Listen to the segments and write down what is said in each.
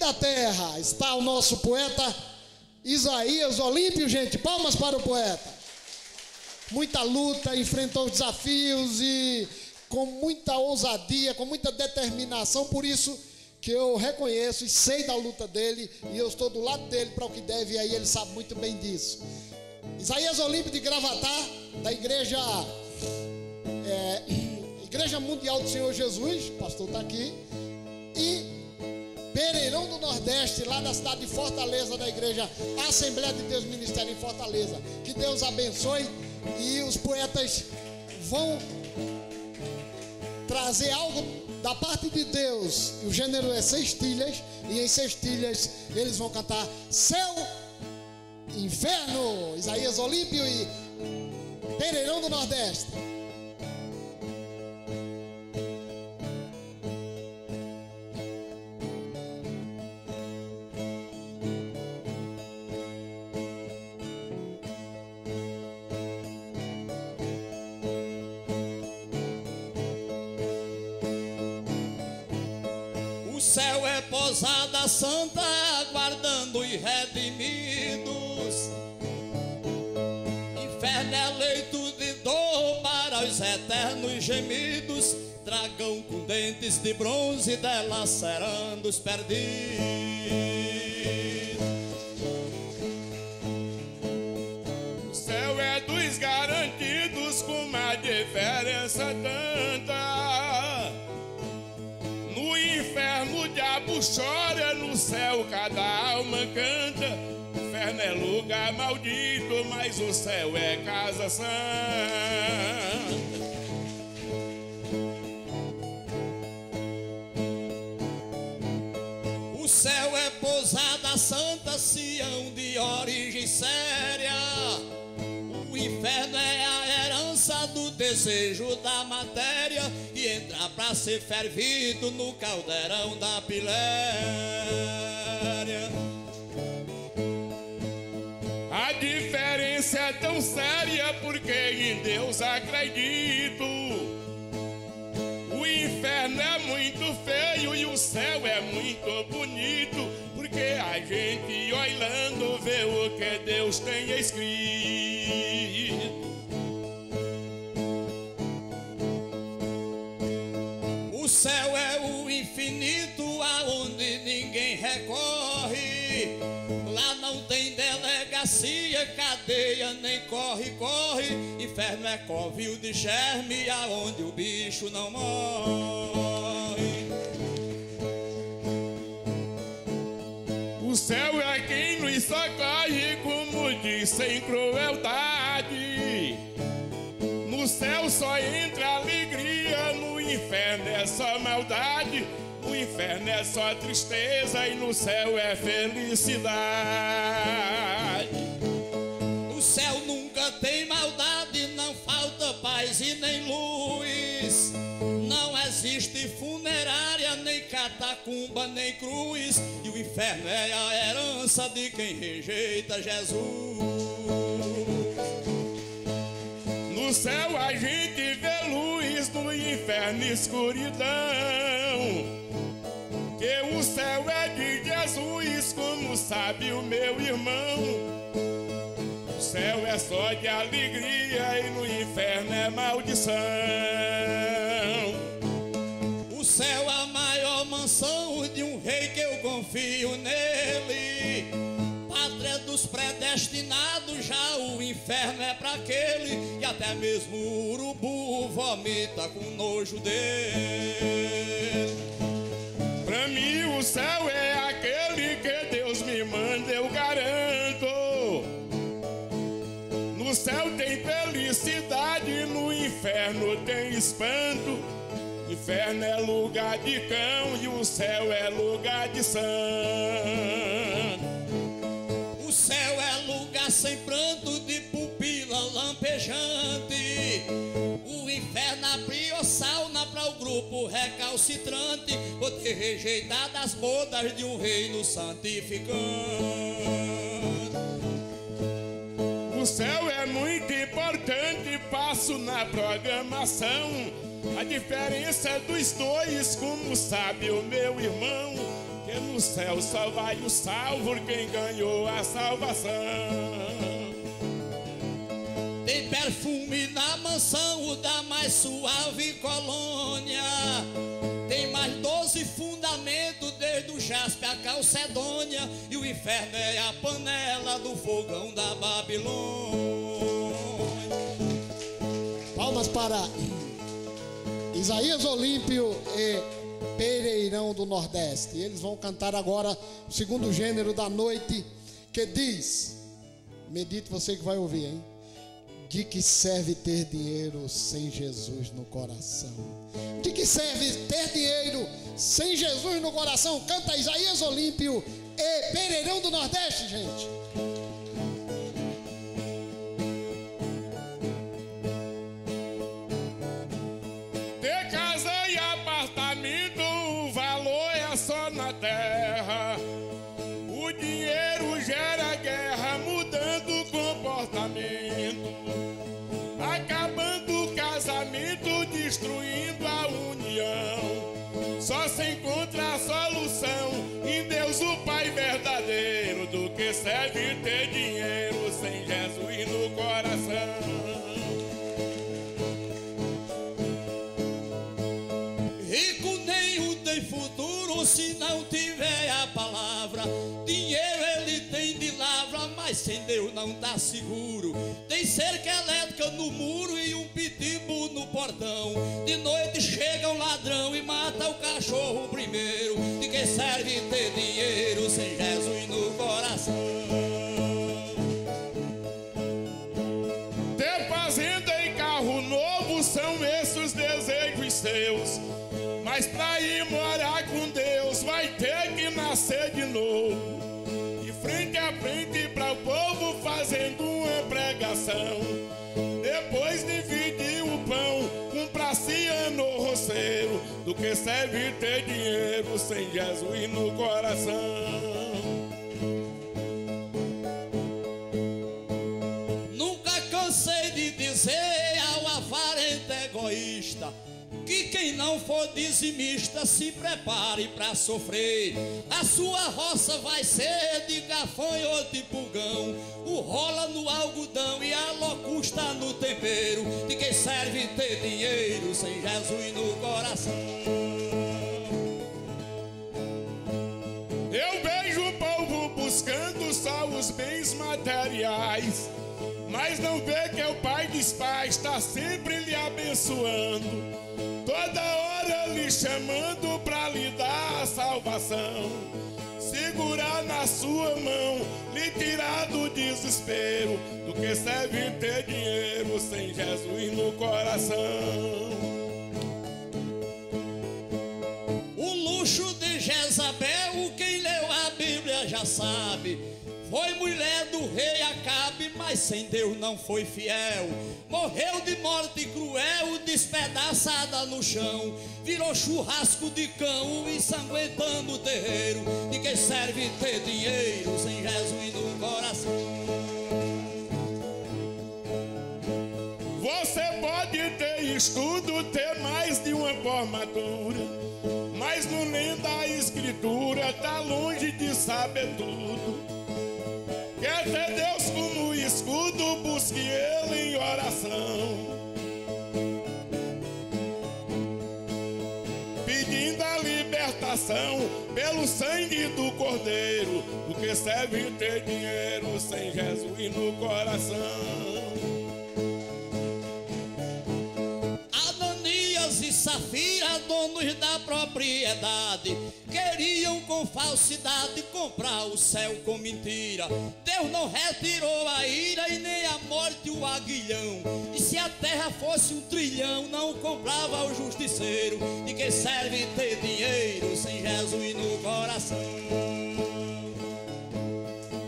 da terra está o nosso poeta Isaías Olímpio, gente. Palmas para o poeta. Muita luta, enfrentou desafios e com muita ousadia, com muita determinação, por isso que eu reconheço e sei da luta dele e eu estou do lado dele para o que deve e aí ele sabe muito bem disso. Isaías Olímpio de Gravatá, da igreja é, Igreja Mundial do Senhor Jesus, pastor está aqui, e Pereirão do Nordeste, lá da cidade de Fortaleza, da igreja Assembleia de Deus Ministério em Fortaleza. Que Deus abençoe e os poetas vão trazer algo da parte de Deus. O gênero é sextilhas e em sextilhas eles vão cantar céu, inferno, Isaías Olímpio e Pereirão do Nordeste. De bronze delacerando os perdidos. O céu é dos garantidos com uma diferença tanta. No inferno o diabo chora, no céu cada alma canta. Inferno é lugar maldito, mas o céu é casa santa. Desejo da matéria e entra pra ser fervido no caldeirão da piléria. A diferença é tão séria porque em Deus acredito. O inferno é muito feio e o céu é muito bonito. Porque a gente olhando vê o que Deus tem escrito. Delegacia, cadeia, nem corre, corre. Inferno é covil de germe aonde o bicho não morre. O céu é quem nos socorre, como diz, sem crueldade. No céu só entra alegria, no inferno é só maldade. No inferno é só tristeza e no céu é felicidade. O céu nunca tem maldade, não falta paz e nem luz. Não existe funerária, nem catacumba, nem cruz. E o inferno é a herança de quem rejeita Jesus. No céu a gente vê luz, no inferno escuridão. O céu é de Jesus, como sabe o meu irmão. O céu é só de alegria e no inferno é maldição. O céu é a maior mansão de um rei que eu confio nele. Pátria dos predestinados, já o inferno é pra aquele. E até mesmo o urubu vomita com nojo dele. Inferno tem espanto. Inferno é lugar de cão e o céu é lugar de santo. O céu é lugar sem pranto de pupila lampejante. O inferno abriu sauna para o grupo recalcitrante, por ter rejeitado as bodas de um reino santificante. O céu é muito importante, passo na programação. A diferença dos dois, como sabe o meu irmão, Que no céu só vai o salvo quem ganhou a salvação. Tem perfume na mansão, o da mais suave colônia. Mais doze fundamentos, desde o jaspe a calcedônia. E o inferno é a panela do fogão da Babilônia. Palmas para Isaías Olímpio e Pereirão do Nordeste. Eles vão cantar agora o segundo gênero da noite, que diz: Medite você que vai ouvir, hein? De que serve ter dinheiro sem Jesus no coração? De que serve ter dinheiro sem Jesus no coração? Canta Isaías Olímpio e Pereirão do Nordeste, gente. Ter casa e apartamento, o valor é só na terra. O Pai verdadeiro. Do que serve ter dinheiro não tá seguro. Tem cerca elétrica no muro e um pitbull no portão. De noite chega um ladrão e mata o cachorro primeiro. De que serve ter dinheiro sem Jesus no coração? Ter fazenda e carro novo são esses os desejos seus. Mas pra ir morar com Deus vai ter que nascer de novo. De frente a frente para o povo fazendo uma pregação. Depois dividir o pão com pracia no roceiro. Do que serve ter dinheiro sem Jesus no coração. Não for dizimista se prepare para sofrer. A sua roça vai ser de gafanhoto e pulgão, o rola no algodão e a locusta no tempero. De quem serve ter dinheiro sem Jesus no coração? Eu vejo o povo buscando só os bens materiais, mas não vê que o Pai dos Pais está sempre lhe abençoando, toda hora lhe chamando para lhe dar a salvação, segurar na sua mão, lhe tirar do desespero, do que serve ter dinheiro sem Jesus no coração. O luxo de Jezabel, quem leu a Bíblia já sabe. Foi mulher do rei Acabe, mas sem Deus não foi fiel. Morreu de morte cruel, despedaçada no chão. Virou churrasco de cão, ensanguentando o terreiro. De que serve ter dinheiro sem Jesus no coração? Você pode ter estudo, ter mais de uma formatura, mas não lendo a escritura, tá longe de saber tudo. Quer ter Deus busque Ele em oração. Pedindo a libertação pelo sangue do Cordeiro, do que serve ter dinheiro sem Jesus no coração. Ananias e Safira, donos da propriedade, queriam com falsidade comprar o céu com mentira. Deus não retirou a ira e nem a morte o aguilhão. E se a terra fosse um trilhão, não comprava o justiceiro. De que serve ter dinheiro sem Jesus no coração?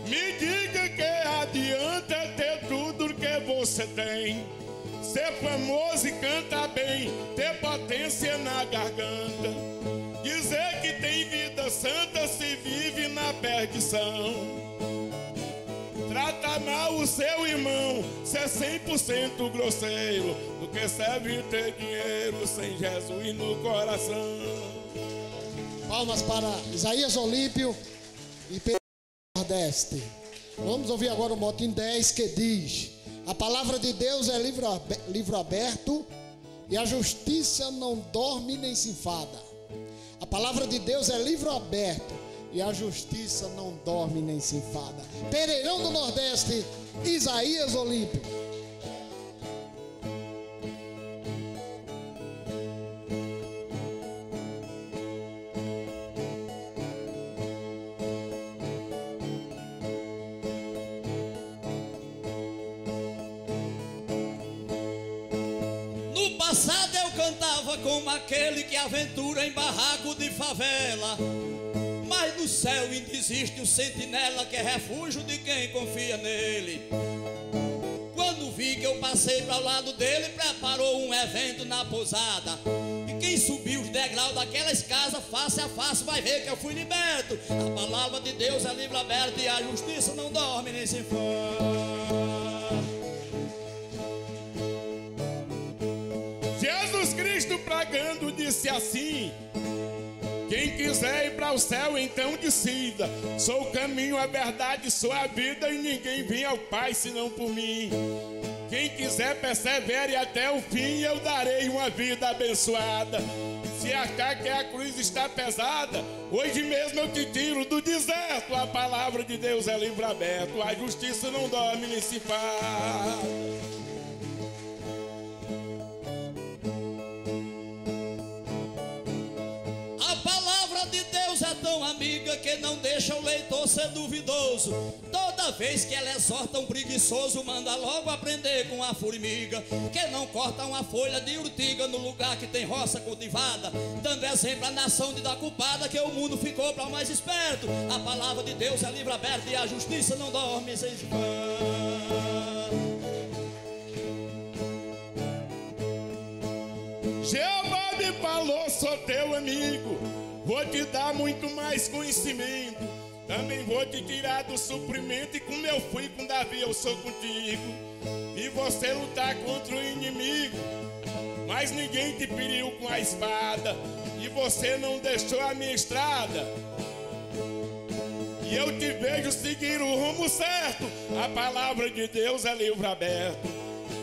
Me diga que adianta ter tudo que você tem. Ser famoso e cantar bem, ter potência na garganta. Dizer que tem vida santa se vive na perdição. Trata mal o seu irmão, ser 100% grosseiro. Do que serve ter dinheiro sem Jesus no coração? Palmas para Isaías Olímpio e Pedro Nordeste. Vamos ouvir agora o motim 10 que diz: A palavra de Deus é livro, livro aberto e a justiça não dorme nem se enfada. A palavra de Deus é livro aberto e a justiça não dorme nem se enfada. Pereirão do Nordeste, Isaías Olímpio. Como aquele que aventura em barraco de favela. Mas no céu ainda existe o sentinela que é refúgio de quem confia nele. Quando vi que eu passei para o lado dele, preparou um evento na pousada. E quem subiu os degraus daquelas casas, face a face, vai ver que eu fui liberto. A palavra de Deus é livre aberto e a justiça não dorme nem se enfada. Disse assim: Quem quiser ir para o céu, então decida. Sou o caminho, a verdade, sou a vida, e ninguém vem ao Pai senão por mim. Quem quiser persevere até o fim, eu darei uma vida abençoada. Se achar que a cruz está pesada, hoje mesmo eu te tiro do deserto. A palavra de Deus é livro aberto, a justiça não dorme nem se faz. Que não deixa o leitor ser duvidoso. Toda vez que ela exorta um preguiçoso, manda logo aprender com a formiga. Que não corta uma folha de urtiga no lugar que tem roça cultivada. Dando exemplo à nação de da culpada que o mundo ficou para o mais esperto. A palavra de Deus é livre aberto e a justiça não dorme sem se Vou te dar muito mais conhecimento. Também vou te tirar do suprimento. E como eu fui com Davi, eu sou contigo. E você lutar contra o inimigo. Mas ninguém te feriu com a espada. E você não deixou a minha estrada. E eu te vejo seguir o rumo certo. A palavra de Deus é livro aberto.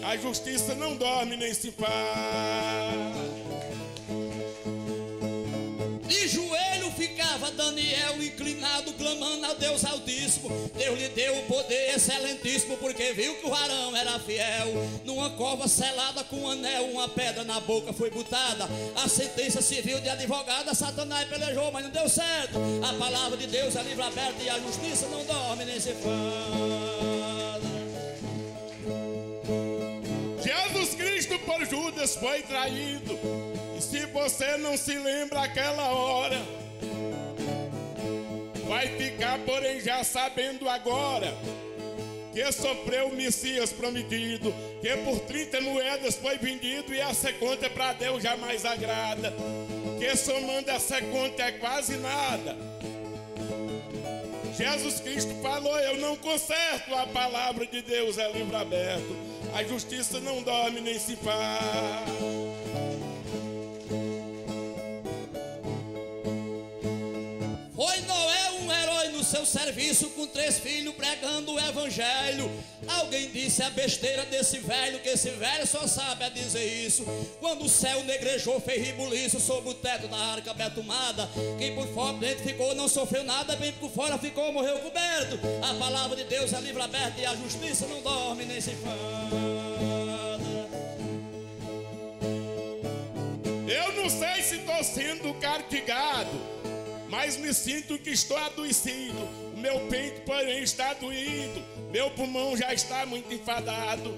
A justiça não dorme nem se faz. Ficava Daniel inclinado, clamando a Deus Altíssimo. Deus lhe deu o poder excelentíssimo, porque viu que o varão era fiel. Numa cova selada com um anel, uma pedra na boca foi botada. A sentença civil de advogada, Satanás pelejou, mas não deu certo. A palavra de Deus é livre aberto e a justiça não dorme nem se faz. Jesus Cristo por Judas foi traído. E se você não se lembra aquela hora, vai ficar, porém, já sabendo agora. Que sofreu o Messias prometido, que por 30 moedas foi vendido e essa conta para Deus jamais agrada. Que somando essa conta é quase nada. Jesus Cristo falou: Eu não conserto, a palavra de Deus é livro aberto. A justiça não dorme nem se faz. Seu serviço com três filhos pregando o evangelho. Alguém disse a besteira desse velho, que esse velho só sabe a dizer isso. Quando o céu negrejou, fez ribuliço sobre o teto da arca betumada. Quem por fora dentro ficou não sofreu nada, bem por fora ficou, morreu coberto. A palavra de Deus é livre aberto e a justiça não dorme nem se fada. Eu não sei se estou sendo castigado, mas me sinto que estou adoecido. O meu peito, porém, está doído. Meu pulmão já está muito enfadado.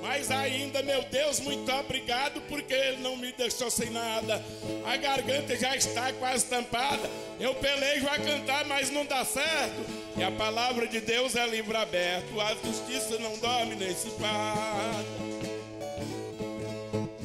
Mas ainda, meu Deus, muito obrigado, porque Ele não me deixou sem nada. A garganta já está quase tampada. Eu pelejo a cantar, mas não dá certo. E a palavra de Deus é livro aberto. A justiça não dorme nem se.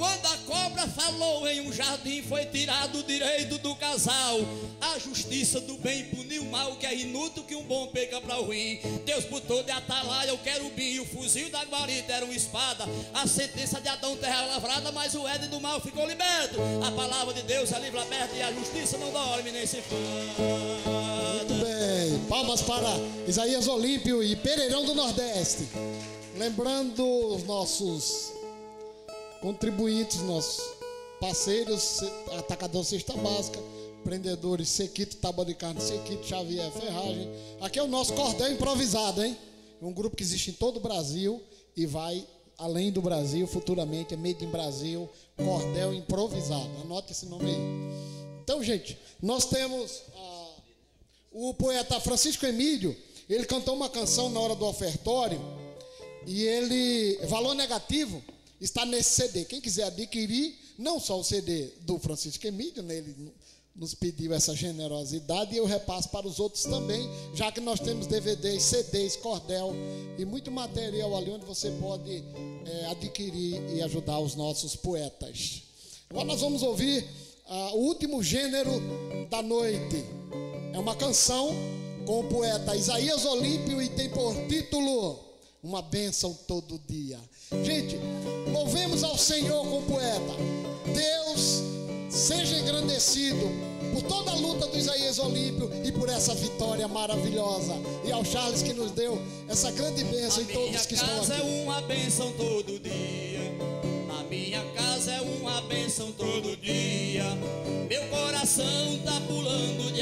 Quando a cobra instalou em um jardim, foi tirado o direito do casal. A justiça do bem puniu o mal, que é inútil que um bom peca para o ruim. Deus botou de atalaia o querubim, o fuzil da guarita era uma espada. A sentença de Adão terra lavrada, mas o Éden do mal ficou liberto. A palavra de Deus é livre aberta e a justiça não dorme nem se faz. Muito bem. Palmas para Isaías Olímpio e Pereirão do Nordeste. Lembrando os nossos contribuintes, nossos parceiros, Atacador Cesta Básica, Prendedores Sequito, Tábua de Carne Sequito, Xavier Ferragem. Aqui é o nosso cordel improvisado, hein? Um grupo que existe em todo o Brasil e vai além do Brasil, futuramente é Made in Brasil, Cordel Improvisado. Anote esse nome aí. Então, gente, nós temos ah, o poeta Francisco Emílio, ele cantou uma canção na hora do ofertório e ele, valor negativo, está nesse CD. Quem quiser adquirir, não só o CD do Francisco Emílio, né, ele nos pediu essa generosidade e eu repasso para os outros também, já que nós temos DVDs, CDs, cordel e muito material ali onde você pode é, adquirir e ajudar os nossos poetas. Agora nós vamos ouvir ah, o último gênero da noite. É uma canção com o poeta Isaías Olímpio e tem por título Uma Bênção Todo Dia. Gente, louvemos ao Senhor com o poeta. Deus seja engrandecido por toda a luta do Isaías Olímpio e por essa vitória maravilhosa. E ao Charles que nos deu essa grande bênção A e todos que estão minha casa aqui. é uma bênção todo dia. A minha casa é uma bênção todo dia. Meu coração tá pulando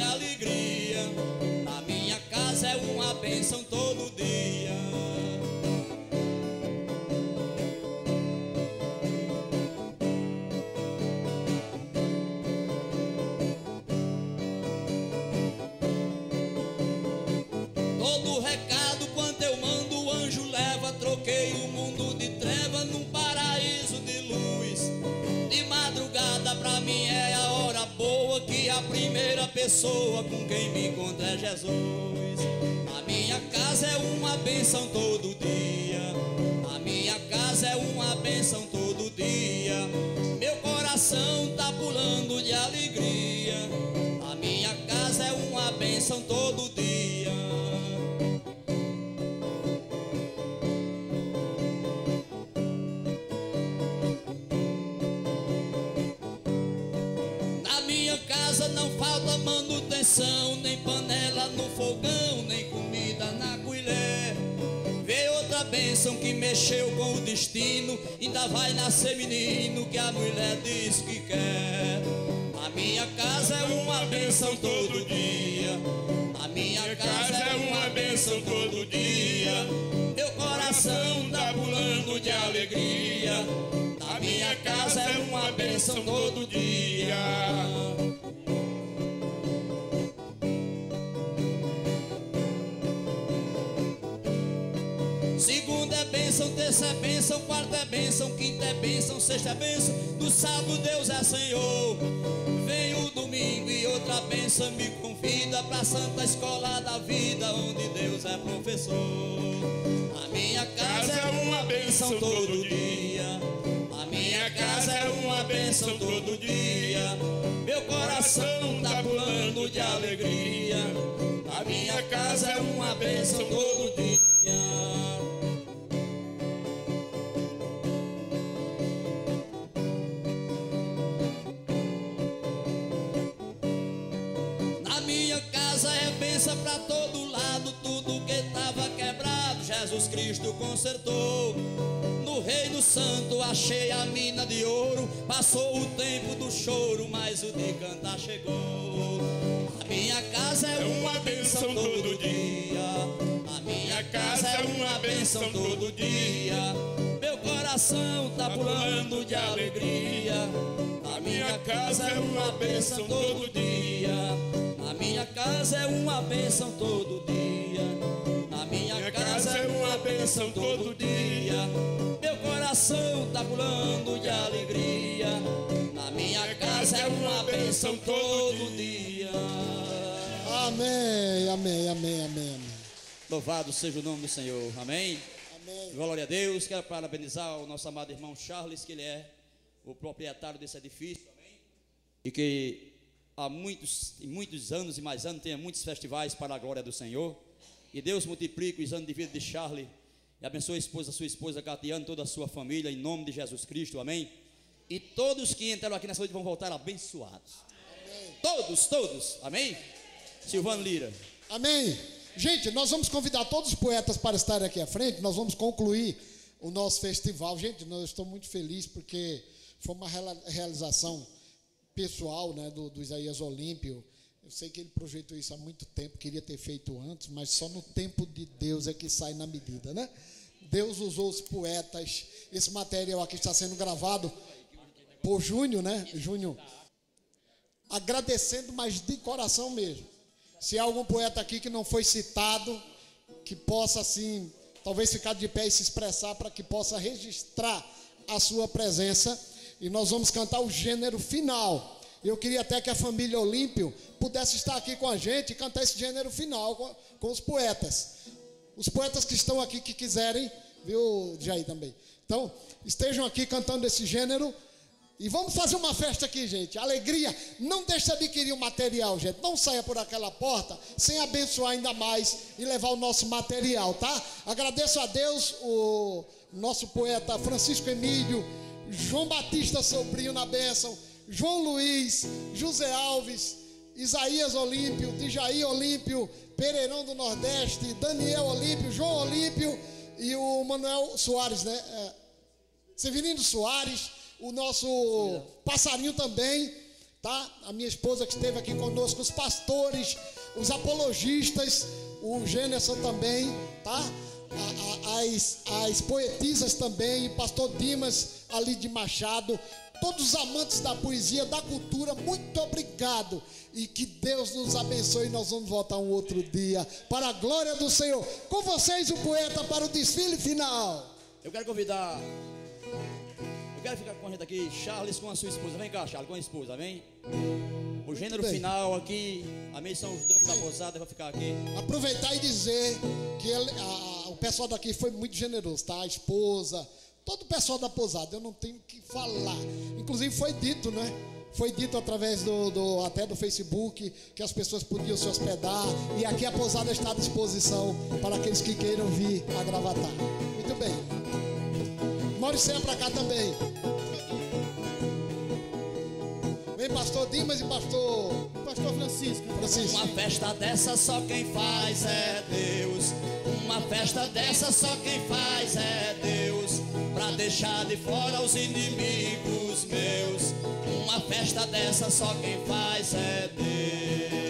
pessoa com quem me encontro é Jesus. A minha casa é uma bênção todo casa não falta manutenção, nem panela no fogão, nem comida na colher. Vê outra bênção que mexeu com o destino, ainda vai nascer menino que a mulher diz que quer. A minha casa é uma bênção todo dia. A minha casa é uma bênção todo dia. Meu coração tá pulando de alegria. A minha casa é uma bênção todo dia. Bênção, terça é bênção, quarta é bênção, quinta é bênção, sexta é bênção, do sábado Deus é Senhor. Vem o domingo e outra bênção me convida pra santa escola da vida, onde Deus é professor. A minha casa é uma bênção todo dia. A minha casa é uma bênção todo dia. Meu coração tá pulando de alegria. A minha casa é uma bênção todo dia. Cristo consertou. No Reino Santo achei a mina de ouro, passou o tempo do choro, mas o de cantar chegou. A minha casa é uma bênção todo dia. A minha casa é uma bênção todo dia. Meu coração tá pulando de alegria. A minha casa é uma bênção todo dia. A minha casa é uma bênção todo dia. A minha casa é uma bênção todo dia. Meu coração tá pulando de alegria. Na minha casa é uma bênção todo dia. Amém, amém, amém, amém, amém. Louvado seja o nome do Senhor. Amém. Amém. Glória a Deus. Quero parabenizar o nosso amado irmão Charles, que ele é o proprietário desse edifício, amém? E que há muitos, muitos anos e mais anos tenha muitos festivais para a glória do Senhor. E Deus multiplique os anos de vida de Charlie e abençoe a esposa, sua esposa Catiane, toda a sua família, em nome de Jesus Cristo, amém? E todos que entraram aqui nessa noite vão voltar abençoados. Amém. Todos, todos, amém? Silvano Lira. Amém. Gente, nós vamos convidar todos os poetas para estarem aqui à frente. Nós vamos concluir o nosso festival. Gente, nós estou muito feliz porque foi uma realização pessoal né, do, do Isaías Olímpio. Eu sei que ele projetou isso há muito tempo, queria ter feito antes, mas só no tempo de Deus é que sai na medida, né? Deus usou os poetas. Esse material aqui está sendo gravado por Júnior, né? Júnior. Agradecendo, mas de coração mesmo. Se há algum poeta aqui que não foi citado, que possa assim, talvez ficar de pé e se expressar para que possa registrar a sua presença. E nós vamos cantar o gênero final. Eu queria até que a família Olímpio pudesse estar aqui com a gente e cantar esse gênero final com, com os poetas. Os poetas que estão aqui que quiserem, viu, Jair também. Então, estejam aqui cantando esse gênero. E vamos fazer uma festa aqui, gente. Alegria. Não deixe de adquirir o material, gente. Não saia por aquela porta sem abençoar ainda mais e levar o nosso material, tá? Agradeço a Deus, o nosso poeta Francisco Emílio, João Batista Sobrinho na bênção, João Luiz, José Alves, Isaías Olímpio, Dijaí Olímpio, Pereirão do Nordeste, Daniel Olímpio, João Olímpio e o Manuel Soares, né? É, Severino Soares, o nosso passarinho também, tá? A minha esposa que esteve aqui conosco, os pastores, os apologistas, o Gêneson também, tá? as, as poetisas também, pastor Dimas ali de Machado, todos os amantes da poesia, da cultura, muito obrigado. E que Deus nos abençoe. Nós vamos voltar um outro dia. Para a glória do Senhor. Com vocês, o poeta, para o desfile final. Eu quero convidar. Eu quero ficar com a gente aqui, Charles com a sua esposa. Vem cá, Charles, com a esposa, vem. O gênero final aqui, amém, são os donos da posada, vai ficar aqui. Aproveitar e dizer que ele, a, o pessoal daqui foi muito generoso, tá? A esposa, todo o pessoal da posada, eu não tenho que falar. Inclusive foi dito, né? Foi dito através do, do, até do Facebook que as pessoas podiam se hospedar e aqui a posada está à disposição para aqueles que queiram vir a gravatar. Muito bem. Maurício para cá também. Vem pastor Dimas e pastor pastor Francisco. Francisco. Uma festa dessa só quem faz é Deus. Uma festa dessa só quem faz é Deus. Pra deixar de fora os inimigos meus. Uma festa dessa só quem faz é Deus.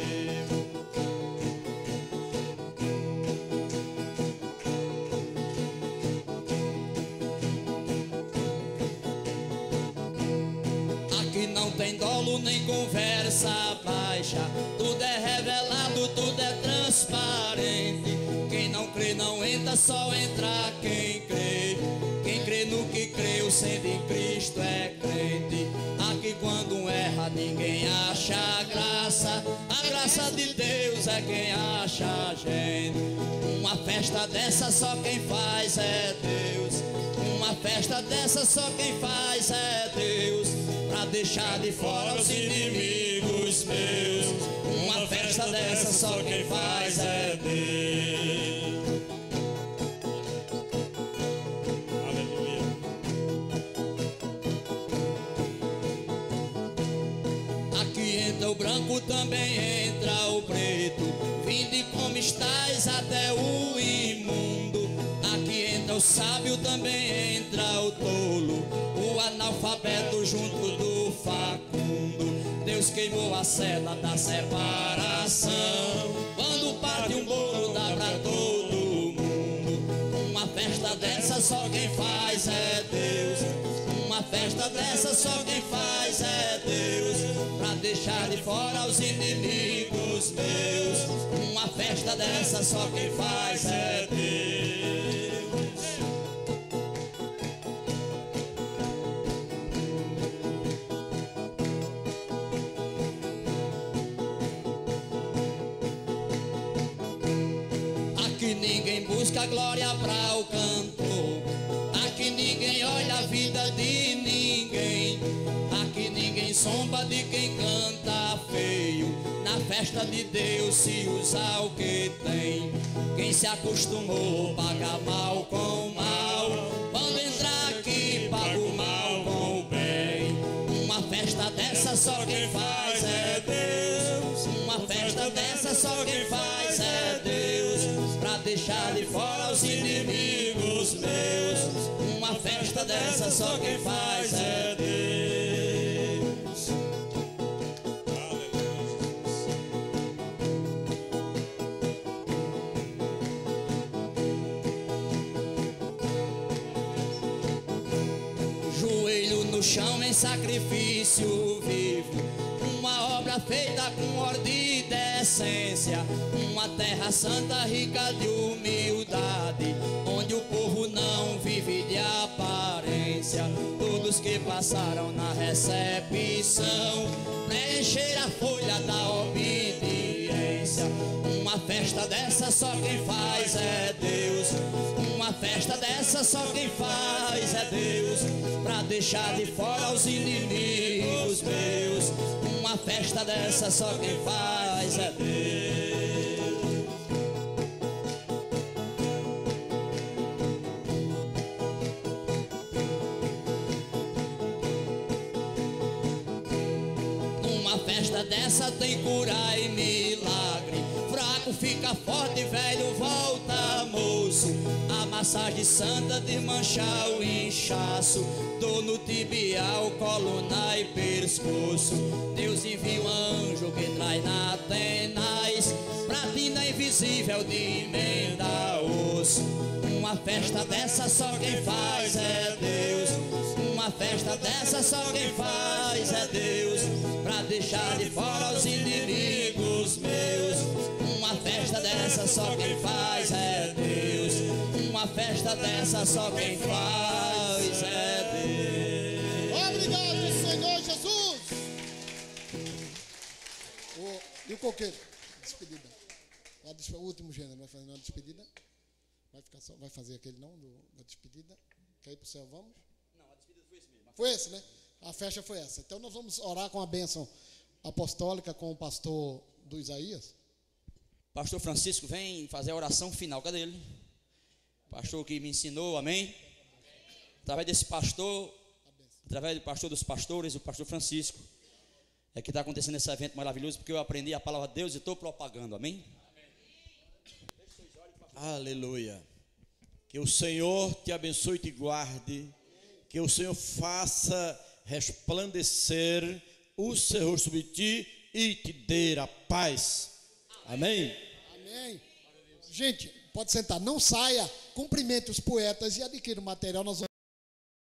Conversa baixa. Tudo é revelado, tudo é transparente. Quem não crê não entra, só entra quem crê. Quem crê no que creu, sendo em Cristo é crente. Aqui quando erra, ninguém acha graça. A graça de Deus é quem acha a gente. Uma festa dessa só quem faz é Deus. Uma festa dessa só quem faz é Deus. Pra deixar de fora os inimigos meus. Uma festa dessa só quem faz é Deus. o branco também entra o preto. Vinde como estás até o imundo. Sábio, também entra o tolo. O analfabeto junto do facundo. Deus queimou a cela da separação. Quando parte um bolo dá pra todo mundo. Uma festa dessa só quem faz é Deus. Uma festa dessa só quem faz é Deus. Pra deixar de fora os inimigos meus. Uma festa dessa só quem faz é Deus. Aqui ninguém busca glória pra o cantor ninguém olha a vida de ninguém. sombra de quem canta feio. Na festa de Deus se usa o que tem. Quem se acostumou paga mal com mal. Quando entrar aqui, paga o mal com o bem. Uma festa dessa só quem faz é Deus. Uma festa dessa só quem faz deixar de fora os inimigos meus. Uma festa dessa só quem faz é Deus. Joelho no chão em sacrifício vivo. Feita com ordem e decência. Uma terra santa rica de humildade. Onde o povo não vive de aparência. Todos que passaram na recepção. Preencher a folha da obediência. Uma festa dessa só quem faz é Deus. Uma festa dessa só quem faz é Deus. Pra deixar de fora os inimigos meus. Uma festa dessa só quem faz é Deus. Numa festa dessa tem cura e milagre. Fraco fica forte, velho volta moço. A massagem santa de manchar o inchaço. Dor no tibial, coluna e pescoço. Deus envia um anjo que traz na tenaz. Pratina invisível de emenda osso. Uma festa dessa só quem faz é Deus. Uma festa dessa só quem faz é Deus. Pra deixar de fora os inimigos meus. Uma festa dessa só quem faz é Deus. Uma festa dessa só quem faz Obrigado, Senhor Jesus. O, e o coqueiro? Despedida. A despe- O último gênero vai fazer uma despedida? Vai, ficar só, vai fazer aquele não, do, da despedida? Quer ir para o céu? Vamos? Não, a despedida foi esse mesmo. Foi esse, né? A festa foi essa. Então nós vamos orar com a bênção apostólica com o pastor do Isaías. Pastor Francisco vem fazer a oração final. Cadê ele? Pastor que me ensinou, amém? Através desse pastor, através do pastor dos pastores, o pastor Francisco, é que está acontecendo esse evento maravilhoso, porque eu aprendi a palavra de Deus e estou propagando, amém? Aleluia. Que o Senhor te abençoe e te guarde. Que o Senhor faça resplandecer o seu rosto sobre ti e te dê a paz. Amém. Amém. Gente, pode sentar. Não saia. Cumprimente os poetas e adquira o material. Nós vamos